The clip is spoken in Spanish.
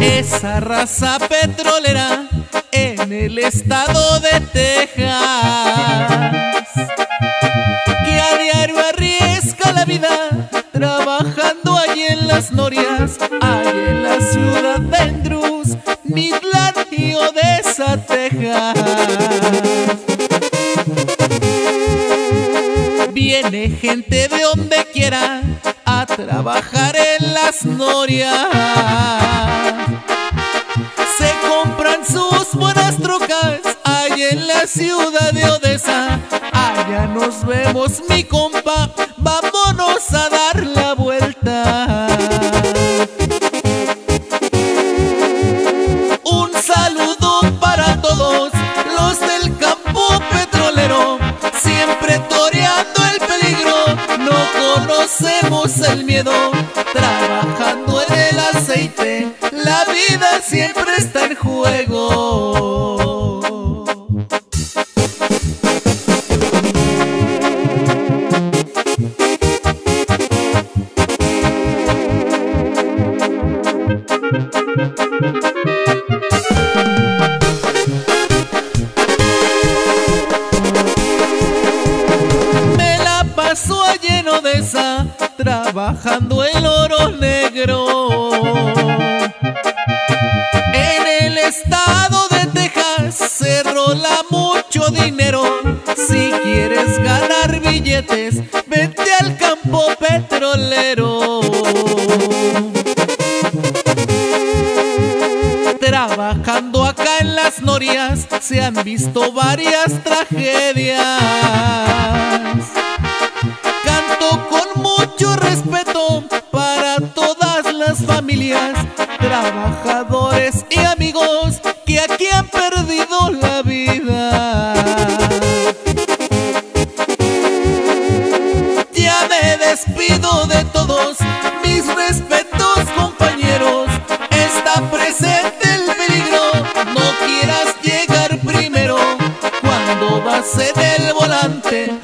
Esa raza petrolera en el estado de Texas que a diario arriesga la vida trabajando allí en las norias, allí en la ciudad de Andrews, Midland y Odessa, Texas. Viene gente de donde quiera a trabajar en las norias. Se compran sus buenas trocas allá en la ciudad de Odessa. Allá nos vemos, mi compa. Vámonos a dar el miedo, trabajando en el aceite, la vida siempre está en juego. Me la paso lleno de esa, trabajando el oro negro. En el estado de Texas se rola mucho dinero. Si quieres ganar billetes, vete al campo petrolero. Trabajando acá en las norias se han visto varias tragedias. Las familias, trabajadores y amigos que aquí han perdido la vida. Ya me despido de todos, mis respetos compañeros. Está presente el peligro, no quieras llegar primero. Cuando vas en el volante,